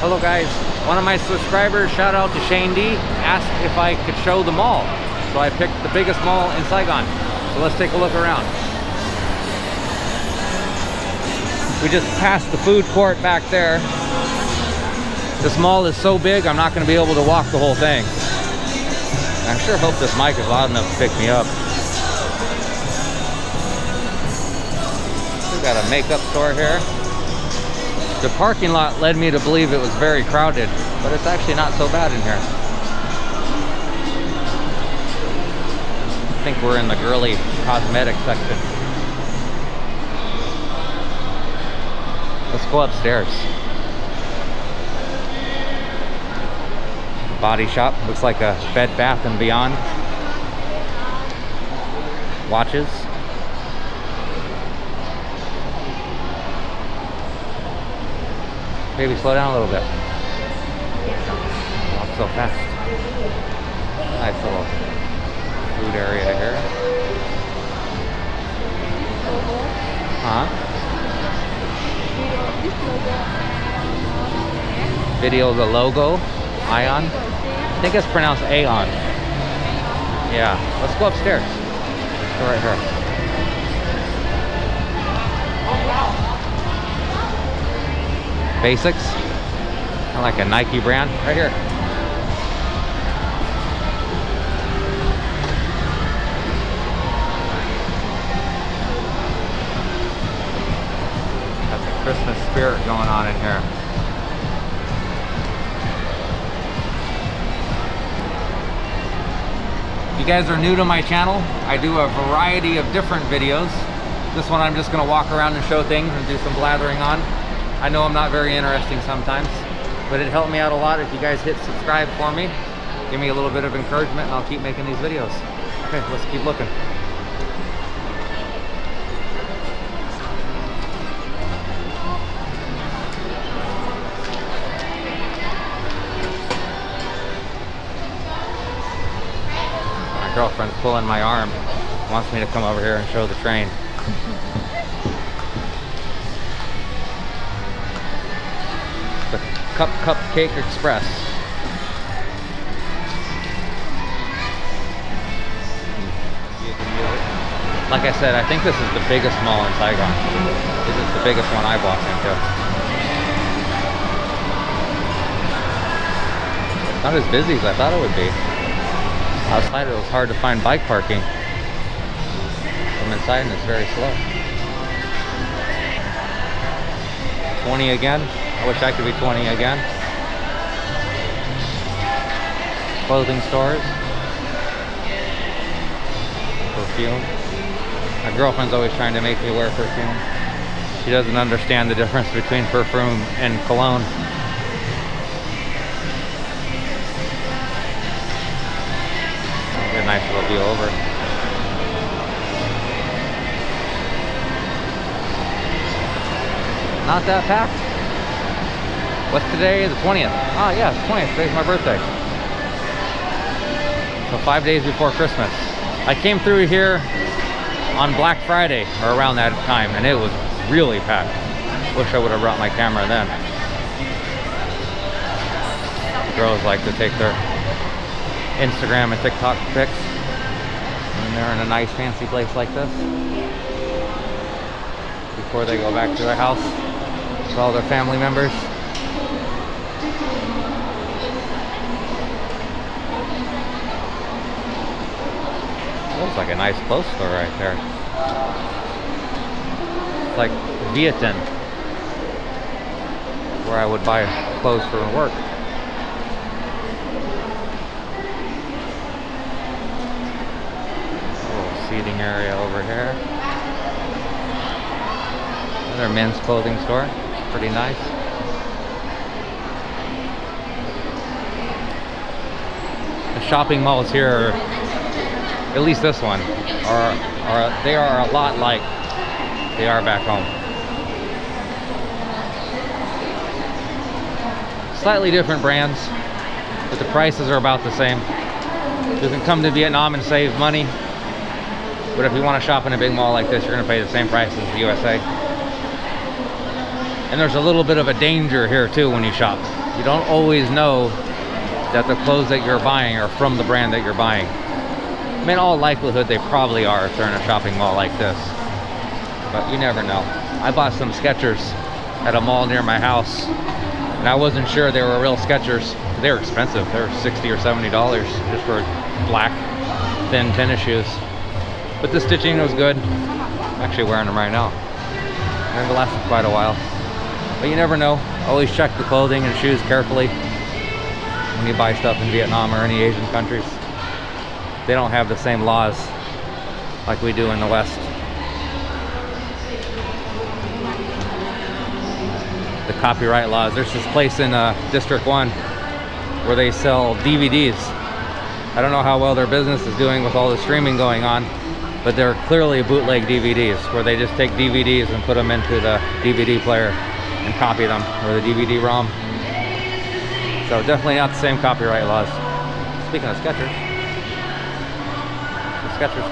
Hello guys, one of my subscribers, shout out to Shane D, asked if I could show the mall. So I picked the biggest mall in Saigon. So let's take a look around. We just passed the food court back there. This mall is so big, I'm not gonna be able to walk the whole thing. I sure hope this mic is loud enough to pick me up. We got a makeup store here. The parking lot led me to believe it was very crowded, but it's actually not so bad in here. I think we're in the girly cosmetic section. Let's go upstairs. Body shop, looks like a Bed Bath and Beyond. Watches. Maybe slow down a little bit. Walk so fast. Nice little food area here. Huh? Video the logo. Ion. I think it's pronounced Aeon. Yeah. Let's go upstairs. Go right here. Basics. Kind of like a Nike brand. Right here. Got the Christmas spirit going on in here. If you guys are new to my channel, I do a variety of different videos. This one I'm just gonna walk around and show things and do some blathering on. I know I'm not very interesting sometimes, but it helped me out a lot if you guys hit subscribe for me. Give me a little bit of encouragement and I'll keep making these videos. Okay, let's keep looking. My girlfriend's pulling my arm, wants me to come over here and show the train. Cup Cupcake Express. Like I said, I think this is the biggest mall in Saigon. This is the biggest one I've walked into. Not as busy as I thought it would be. Outside it was hard to find bike parking. From inside and it's very slow. 20 again. I wish I could be 20 again. Clothing stores. Perfume. My girlfriend's always trying to make me wear perfume. She doesn't understand the difference between perfume and cologne. Get a nice little view over. Not that packed. What's today? The 20th. Ah, yes, 20th. Today's my birthday. So five days before Christmas. I came through here on Black Friday or around that time and it was really packed. Wish I would have brought my camera then. Girls like to take their Instagram and TikTok pics when they're in a nice fancy place like this before they go back to their house with all their family members. Looks like a nice clothes store right there. It's like Vietnam, where I would buy clothes for work. A little seating area over here. Another men's clothing store. Pretty nice. The shopping malls here are at least this one, are, are they are a lot like they are back home. Slightly different brands, but the prices are about the same. You can come to Vietnam and save money, but if you want to shop in a big mall like this, you're going to pay the same price as the USA. And there's a little bit of a danger here too when you shop. you don't always know that the clothes that you're buying are from the brand that you're buying. I mean, all likelihood they probably are if they're in a shopping mall like this. But you never know. I bought some Skechers at a mall near my house and I wasn't sure they were real Skechers. They were expensive. They were 60 or 70 dollars just for black thin tennis shoes. But the stitching was good. I'm actually wearing them right now. And it lasted quite a while. But you never know. Always check the clothing and shoes carefully when you buy stuff in Vietnam or any Asian countries. They don't have the same laws like we do in the West. The copyright laws. There's this place in uh, District 1 where they sell DVDs. I don't know how well their business is doing with all the streaming going on, but they're clearly bootleg DVDs where they just take DVDs and put them into the DVD player and copy them, or the DVD-ROM. So definitely not the same copyright laws. Speaking of Skechers, Skechers.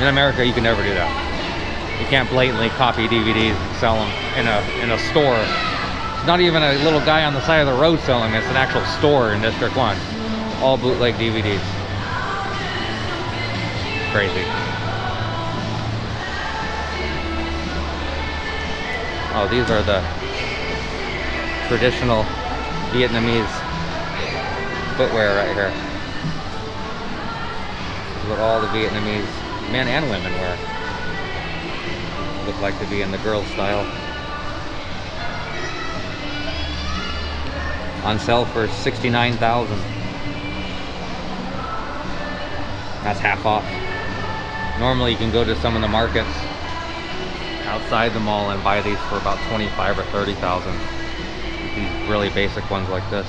In America, you can never do that. You can't blatantly copy DVDs and sell them in a in a store. It's not even a little guy on the side of the road selling it. It's an actual store in District 1. All bootleg DVDs. Crazy. Oh, these are the traditional Vietnamese footwear right here. What all the Vietnamese men and women wear. Look like to be in the girl style. On sale for 69,000. That's half off. Normally you can go to some of the markets outside the mall and buy these for about 25 or 30,000. These really basic ones like this.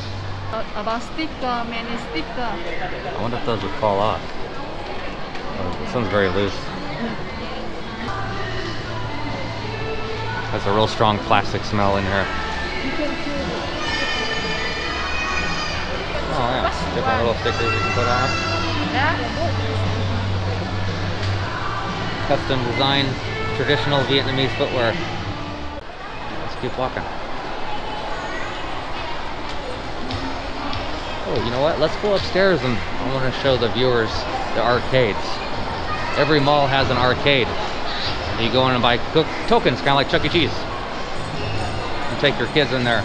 About sticker, many sticker. I wonder if those would fall off. This one's very loose. Has a real strong plastic smell in here. Oh yeah, different little stickers you can put on. Custom design, traditional Vietnamese footwear. Let's keep walking. Oh, you know what? Let's go upstairs and I want to show the viewers the arcades. Every mall has an arcade. You go in and buy tokens, kind of like Chuck E. Cheese. You take your kids in there.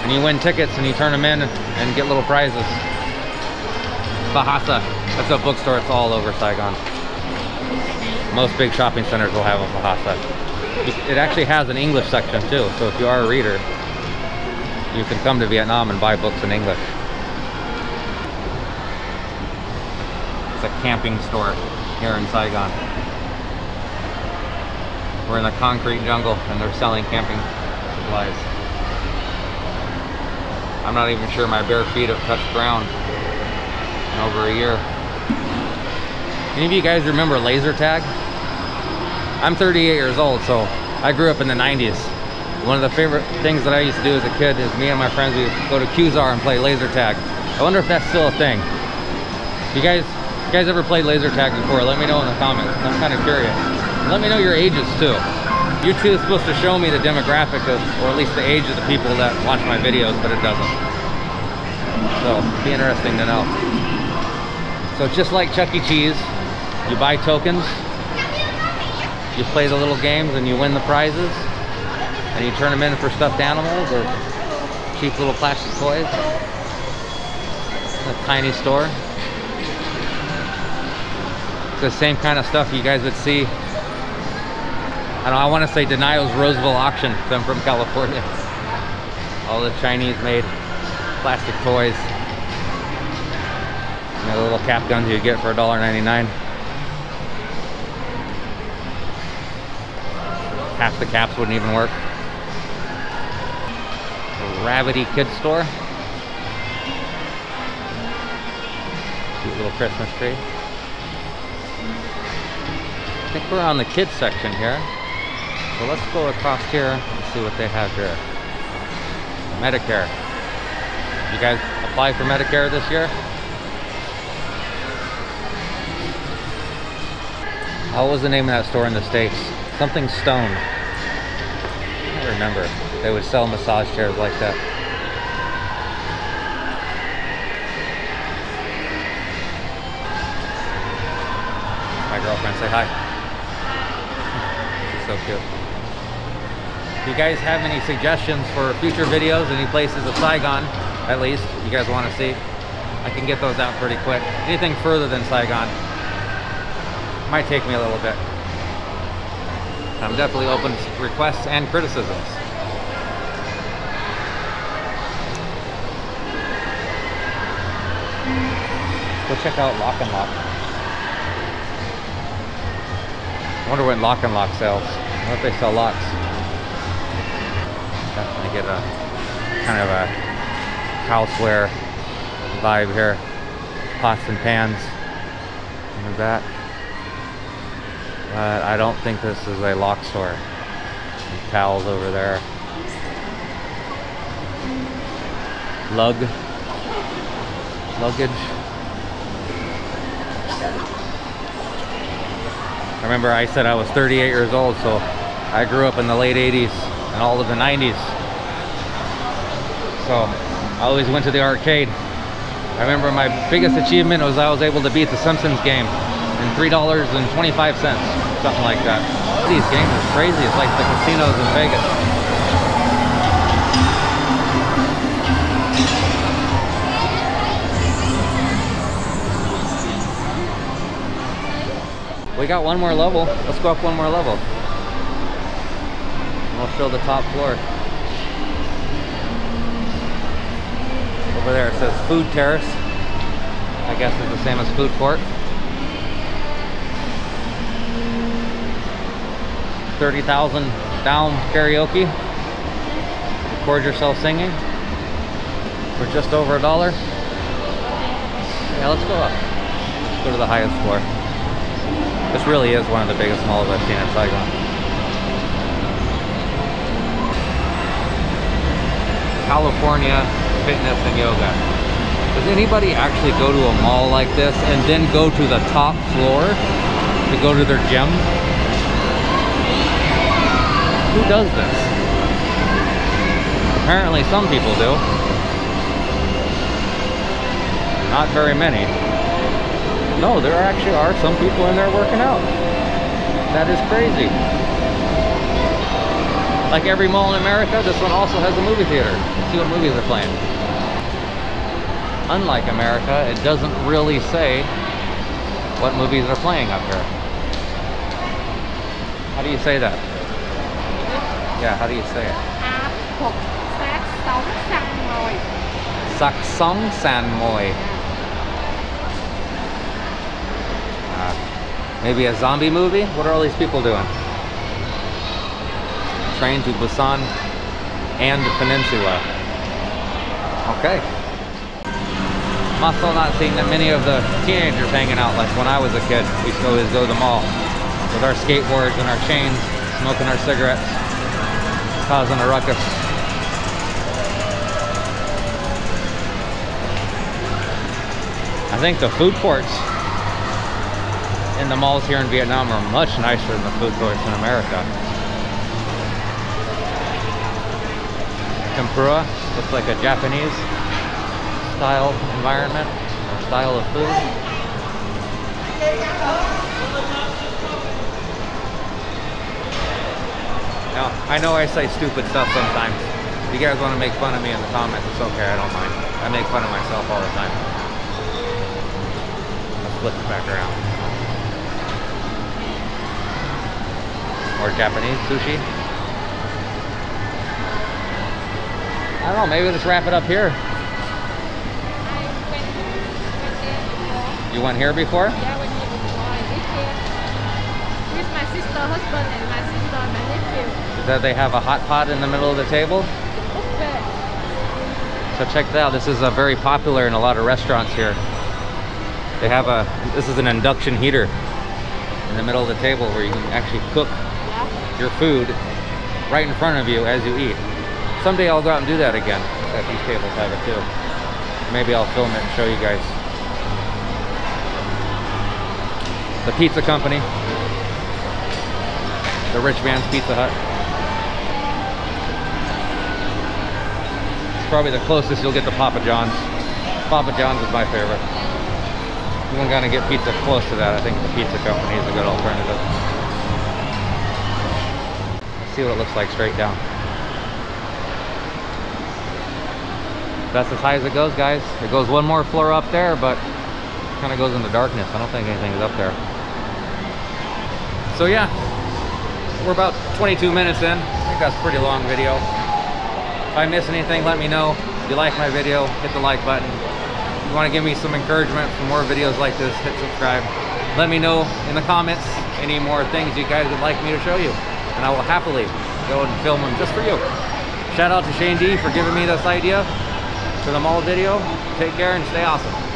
And you win tickets and you turn them in and get little prizes. Fahasa. That's a bookstore. It's all over Saigon. Most big shopping centers will have a Fahasa. It actually has an English section too. So if you are a reader, you can come to Vietnam and buy books in English. It's a camping store here in Saigon. We're in a concrete jungle and they're selling camping supplies. I'm not even sure my bare feet have touched ground in over a year. Any of you guys remember laser tag? I'm 38 years old, so I grew up in the 90s. One of the favorite things that I used to do as a kid is me and my friends would go to Qzar and play laser tag. I wonder if that's still a thing. You guys, you guys ever played laser tag before? Let me know in the comments. I'm kind of curious. Let me know your ages too. YouTube is supposed to show me the demographic of, or at least the age of the people that watch my videos, but it doesn't. So, be interesting to know. So just like Chuck E. Cheese, you buy tokens, you play the little games and you win the prizes, and you turn them in for stuffed animals or cheap little plastic toys. A tiny store. The same kind of stuff you guys would see I don't I want to say Denio's Roseville auction, I'm from California. All the Chinese made plastic toys. And the little cap guns you get for $1.99. Half the caps wouldn't even work. A Ravity Kid Store. Cute little Christmas tree. I think we're on the kids section here. So let's go across here and see what they have here. Medicare. You guys apply for Medicare this year? How was the name of that store in the States? Something Stone. can't remember. They would sell massage chairs like that. My girlfriend, say hi. So cute. If you guys have any suggestions for future videos, any places of Saigon, at least, you guys want to see, I can get those out pretty quick. Anything further than Saigon might take me a little bit. I'm definitely open to requests and criticisms. Go check out Lock and Lock. Wonder when Lock and Lock sells. I if they sell locks. Definitely get a kind of a houseware vibe here. Pots and pans in the back. But I don't think this is a lock store. Some towels over there. Lug. Luggage. I remember I said I was 38 years old, so I grew up in the late 80s and all of the 90s. So I always went to the arcade. I remember my biggest achievement was I was able to beat the Simpsons game in $3.25, something like that. These games are crazy. It's like the casinos in Vegas. We got one more level. Let's go up one more level. And we'll show the top floor. Over there it says Food Terrace. I guess it's the same as Food Court. 30,000 down karaoke. Record yourself singing for just over a dollar. Yeah, let's go up. Let's go to the highest floor. This really is one of the biggest malls I've seen in Saigon. California Fitness and Yoga. Does anybody actually go to a mall like this and then go to the top floor to go to their gym? Who does this? Apparently some people do. Not very many. No, there actually are some people in there working out. That is crazy. Like every mall in America, this one also has a movie theater. Let's see what movies are playing. Unlike America, it doesn't really say what movies are playing up here. How do you say that? Yeah, how do you say it? thuộc sống săn mồi Sak Song San Moi. Uh, maybe a zombie movie? What are all these people doing? Train to Busan and the Peninsula. Okay. I'm also not seeing that many of the teenagers hanging out like when I was a kid. We used to always go to the mall with our skateboards and our chains, smoking our cigarettes, causing a ruckus. I think the food courts in the malls here in Vietnam are much nicer than the food courts in America. Tempura looks like a Japanese style environment or style of food. Now, I know I say stupid stuff sometimes. If you guys want to make fun of me in the comments, it's okay, I don't mind. I make fun of myself all the time. Let's flip it back around. More Japanese sushi. I don't know, maybe we'll just wrap it up here. I went, went there before. You went here before? Yeah, when you before I lived here. With my sister husband and my sister and my nephew. Is that they have a hot pot in the middle of the table? So check that out. This is a very popular in a lot of restaurants here. They have a, this is an induction heater in the middle of the table where you can actually cook. Your food right in front of you as you eat. Someday I'll go out and do that again. That these tables have it too. Maybe I'll film it and show you guys. The pizza company. The rich man's Pizza Hut. It's probably the closest you'll get to Papa John's. Papa John's is my favorite. You want to get pizza close to that. I think the pizza company is a good alternative. See what it looks like straight down. That's as high as it goes, guys. It goes one more floor up there, but kind of goes into darkness. I don't think anything's up there. So yeah, we're about 22 minutes in. I think that's a pretty long video. If I miss anything, let me know. If you like my video, hit the like button. If you want to give me some encouragement for more videos like this, hit subscribe. Let me know in the comments any more things you guys would like me to show you. And I will happily go and film them just for you. Shout out to Shane D for giving me this idea for the mall video. Take care and stay awesome.